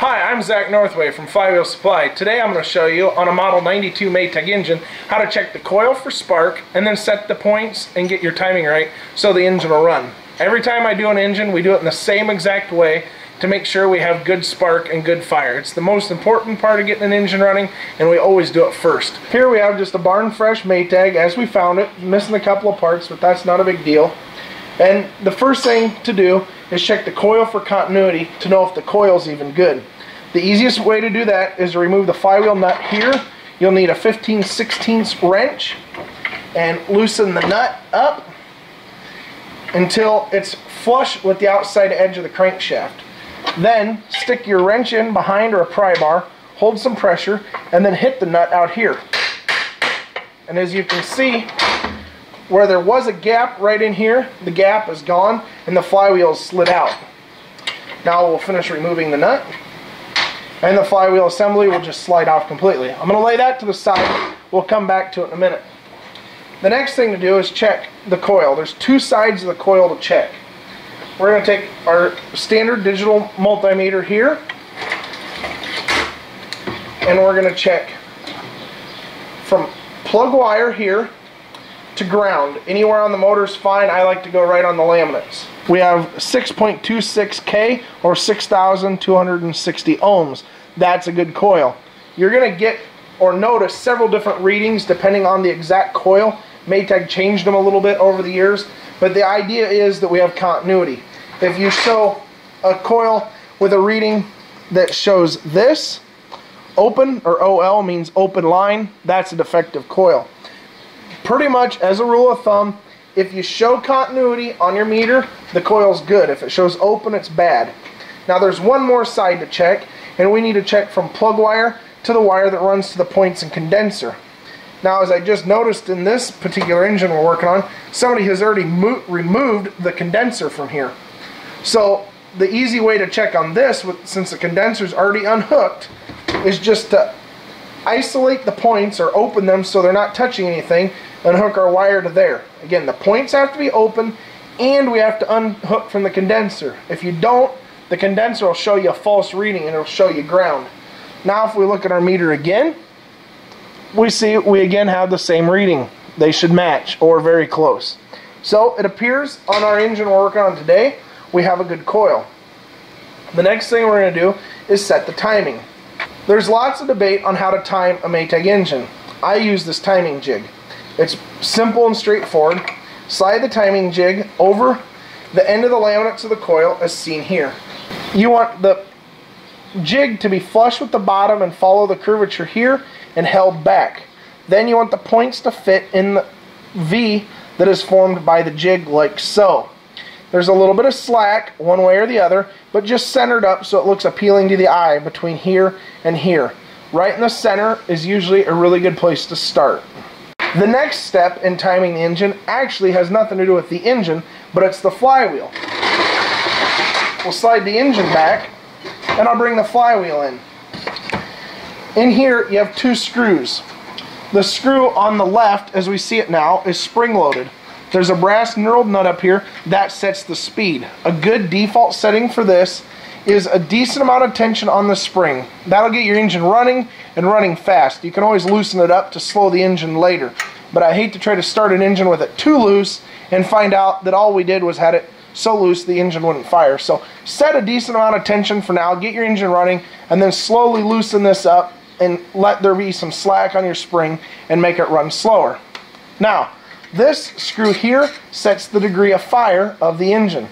Hi, I'm Zach Northway from Flywheel Supply. Today I'm going to show you on a Model 92 Maytag engine how to check the coil for spark and then set the points and get your timing right so the engine will run. Every time I do an engine, we do it in the same exact way to make sure we have good spark and good fire. It's the most important part of getting an engine running and we always do it first. Here we have just a barn fresh Maytag as we found it, missing a couple of parts but that's not a big deal. And the first thing to do is check the coil for continuity to know if the coil is even good. The easiest way to do that is to remove the flywheel nut here. You'll need a 15 16 wrench and loosen the nut up until it's flush with the outside edge of the crankshaft. Then stick your wrench in behind or a pry bar, hold some pressure, and then hit the nut out here. And as you can see, where there was a gap right in here, the gap is gone and the flywheel slid out. Now we'll finish removing the nut and the flywheel assembly will just slide off completely. I'm going to lay that to the side. We'll come back to it in a minute. The next thing to do is check the coil. There's two sides of the coil to check. We're going to take our standard digital multimeter here and we're going to check from plug wire here to ground. Anywhere on the motor is fine. I like to go right on the laminates. We have 6.26K or 6,260 ohms. That's a good coil. You're going to get or notice several different readings depending on the exact coil. Maytag changed them a little bit over the years, but the idea is that we have continuity. If you show a coil with a reading that shows this, open or OL means open line, that's a defective coil pretty much as a rule of thumb, if you show continuity on your meter, the coil's good. If it shows open, it's bad. Now there's one more side to check, and we need to check from plug wire to the wire that runs to the points and condenser. Now as I just noticed in this particular engine we're working on, somebody has already removed the condenser from here. So the easy way to check on this, since the condenser is already unhooked, is just to isolate the points or open them so they're not touching anything unhook our wire to there. Again, the points have to be open and we have to unhook from the condenser. If you don't, the condenser will show you a false reading and it'll show you ground. Now if we look at our meter again, we see we again have the same reading. They should match or very close. So it appears on our engine we're working on today, we have a good coil. The next thing we're going to do is set the timing. There's lots of debate on how to time a Maytag engine. I use this timing jig. It's simple and straightforward. Slide the timing jig over the end of the laminates of the coil as seen here. You want the jig to be flush with the bottom and follow the curvature here and held back. Then you want the points to fit in the V that is formed by the jig like so. There's a little bit of slack one way or the other, but just centered up so it looks appealing to the eye between here and here. Right in the center is usually a really good place to start. The next step in timing the engine actually has nothing to do with the engine, but it's the flywheel. We'll slide the engine back, and I'll bring the flywheel in. In here, you have two screws. The screw on the left, as we see it now, is spring-loaded. There's a brass knurled nut up here that sets the speed. A good default setting for this is a decent amount of tension on the spring. That'll get your engine running and running fast. You can always loosen it up to slow the engine later. But I hate to try to start an engine with it too loose and find out that all we did was had it so loose the engine wouldn't fire. So set a decent amount of tension for now, get your engine running, and then slowly loosen this up and let there be some slack on your spring and make it run slower. Now, this screw here sets the degree of fire of the engine.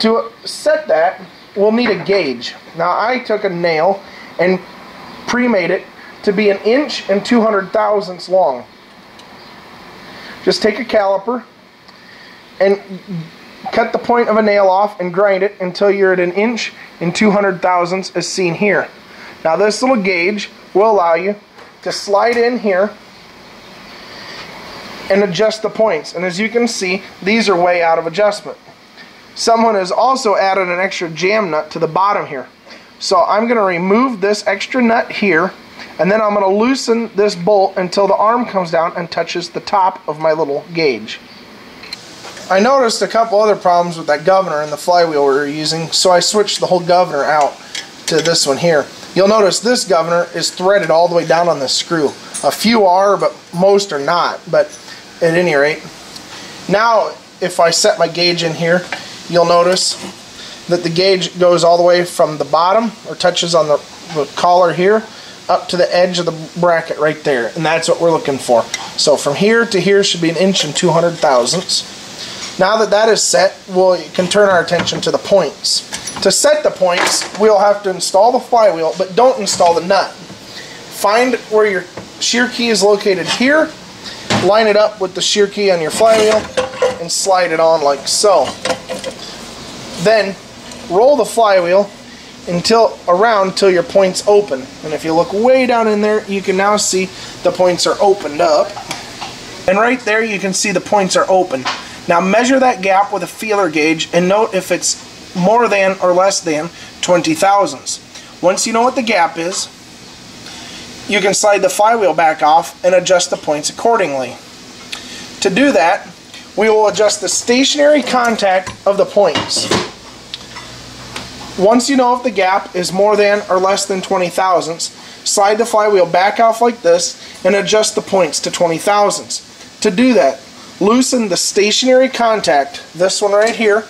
To set that, we'll need a gauge. Now I took a nail and pre-made it to be an inch and 200 thousandths long. Just take a caliper and cut the point of a nail off and grind it until you're at an inch and 200 thousandths as seen here. Now this little gauge will allow you to slide in here and adjust the points. And as you can see, these are way out of adjustment. Someone has also added an extra jam nut to the bottom here. So I'm going to remove this extra nut here and then I'm going to loosen this bolt until the arm comes down and touches the top of my little gauge. I noticed a couple other problems with that governor and the flywheel we were using so I switched the whole governor out. to this one here. You'll notice this governor is threaded all the way down on the screw. A few are, but most are not. But at any rate, now if I set my gauge in here, you'll notice that the gauge goes all the way from the bottom or touches on the, the collar here up to the edge of the bracket right there and that's what we're looking for. So from here to here should be an inch and 200 thousandths. Now that that is set we can turn our attention to the points. To set the points we'll have to install the flywheel but don't install the nut. Find where your shear key is located here line it up with the shear key on your flywheel and slide it on like so then roll the flywheel until around till your points open. And if you look way down in there, you can now see the points are opened up. And right there you can see the points are open. Now measure that gap with a feeler gauge and note if it's more than or less than 20 thousandths. Once you know what the gap is, you can slide the flywheel back off and adjust the points accordingly. To do that, we will adjust the stationary contact of the points. Once you know if the gap is more than or less than 20 thousandths, slide the flywheel back off like this and adjust the points to 20 thousandths. To do that, loosen the stationary contact, this one right here,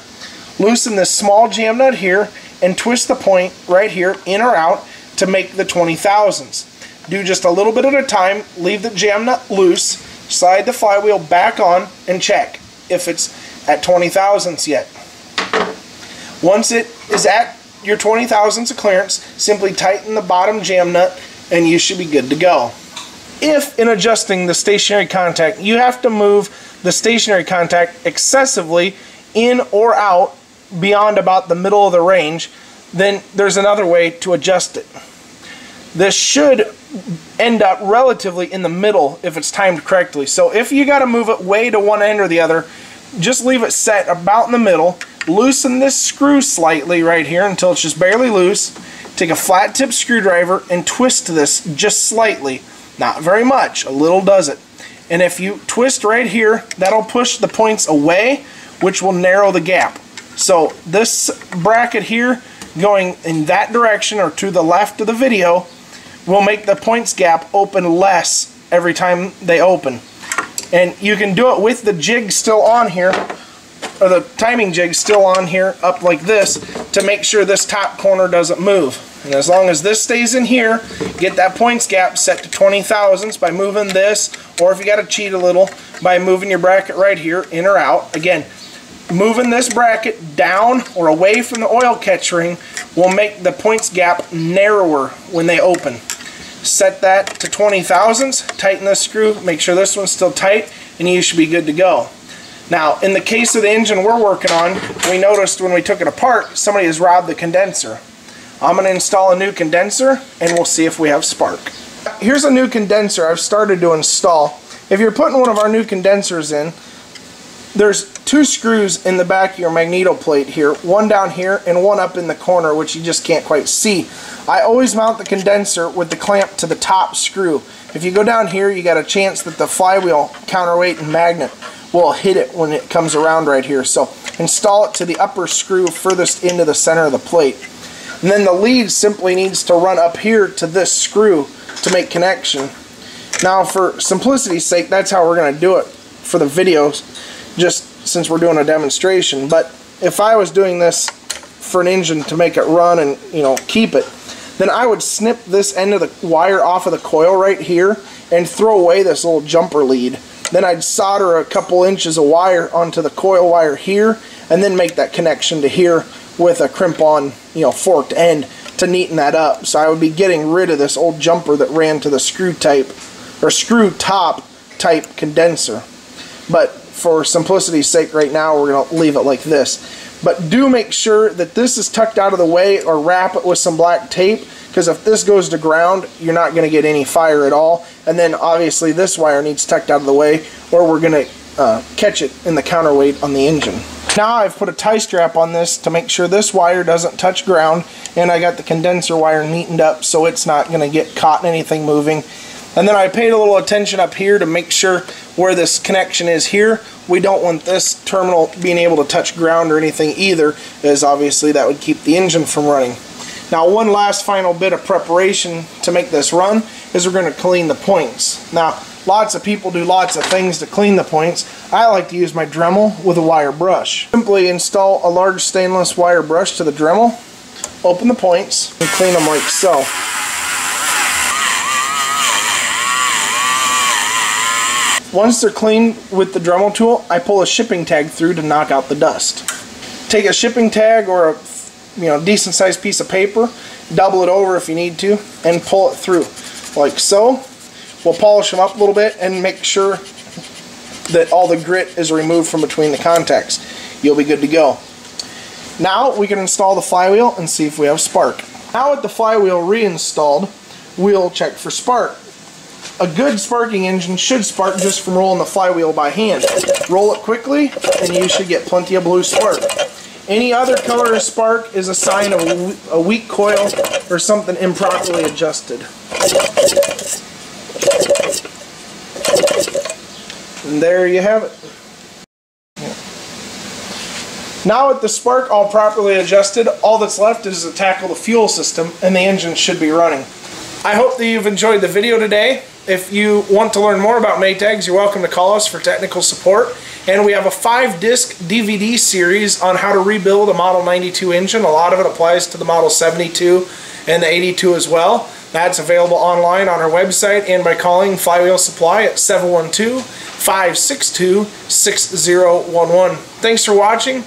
loosen this small jam nut here, and twist the point right here in or out to make the 20 thousandths. Do just a little bit at a time, leave the jam nut loose, slide the flywheel back on, and check if it's at 20 thousandths yet. Once it is at your 20 thousandths of clearance, simply tighten the bottom jam nut and you should be good to go. If in adjusting the stationary contact, you have to move the stationary contact excessively in or out beyond about the middle of the range, then there's another way to adjust it. This should end up relatively in the middle if it's timed correctly. So if you got to move it way to one end or the other, just leave it set about in the middle loosen this screw slightly right here until it's just barely loose. Take a flat tip screwdriver and twist this just slightly. Not very much, a little does it. And if you twist right here, that'll push the points away, which will narrow the gap. So this bracket here going in that direction or to the left of the video will make the points gap open less every time they open. And you can do it with the jig still on here or the timing jig still on here up like this to make sure this top corner doesn't move. And as long as this stays in here, get that points gap set to 20 thousandths by moving this, or if you got to cheat a little, by moving your bracket right here, in or out. Again, moving this bracket down or away from the oil catch ring will make the points gap narrower when they open. Set that to 20 thousandths, tighten this screw, make sure this one's still tight, and you should be good to go. Now, in the case of the engine we're working on, we noticed when we took it apart, somebody has robbed the condenser. I'm going to install a new condenser, and we'll see if we have spark. Here's a new condenser I've started to install. If you're putting one of our new condensers in, there's two screws in the back of your magneto plate here, one down here and one up in the corner, which you just can't quite see. I always mount the condenser with the clamp to the top screw. If you go down here, you got a chance that the flywheel counterweight and magnet will hit it when it comes around right here. So install it to the upper screw furthest into the center of the plate. And then the lead simply needs to run up here to this screw to make connection. Now for simplicity's sake, that's how we're going to do it for the videos, just since we're doing a demonstration. But if I was doing this for an engine to make it run and you know keep it, then I would snip this end of the wire off of the coil right here and throw away this little jumper lead then I'd solder a couple inches of wire onto the coil wire here and then make that connection to here with a crimp on, you know, forked end to neaten that up. So I would be getting rid of this old jumper that ran to the screw type or screw top type condenser. But for simplicity's sake right now we're going to leave it like this. But do make sure that this is tucked out of the way or wrap it with some black tape because if this goes to ground, you're not going to get any fire at all. And then obviously this wire needs tucked out of the way or we're going to uh, catch it in the counterweight on the engine. Now I've put a tie strap on this to make sure this wire doesn't touch ground and I got the condenser wire neatened up so it's not going to get caught in anything moving. And then I paid a little attention up here to make sure where this connection is here. We don't want this terminal being able to touch ground or anything either as obviously that would keep the engine from running. Now one last final bit of preparation to make this run is we're going to clean the points. Now lots of people do lots of things to clean the points. I like to use my Dremel with a wire brush. Simply install a large stainless wire brush to the Dremel, open the points, and clean them like so. Once they're clean with the Dremel tool, I pull a shipping tag through to knock out the dust. Take a shipping tag or a you know decent sized piece of paper, double it over if you need to, and pull it through like so. We'll polish them up a little bit and make sure that all the grit is removed from between the contacts. You'll be good to go. Now we can install the flywheel and see if we have spark. Now with the flywheel reinstalled, we'll check for spark. A good sparking engine should spark just from rolling the flywheel by hand. Roll it quickly and you should get plenty of blue spark. Any other color of spark is a sign of a weak coil or something improperly adjusted. And there you have it. Now with the spark all properly adjusted, all that's left is to tackle the fuel system and the engine should be running. I hope that you've enjoyed the video today. If you want to learn more about Maytags, you're welcome to call us for technical support. And we have a five disc DVD series on how to rebuild a Model 92 engine. A lot of it applies to the Model 72 and the 82 as well. That's available online on our website and by calling Flywheel Supply at 712 562 6011. Thanks for watching.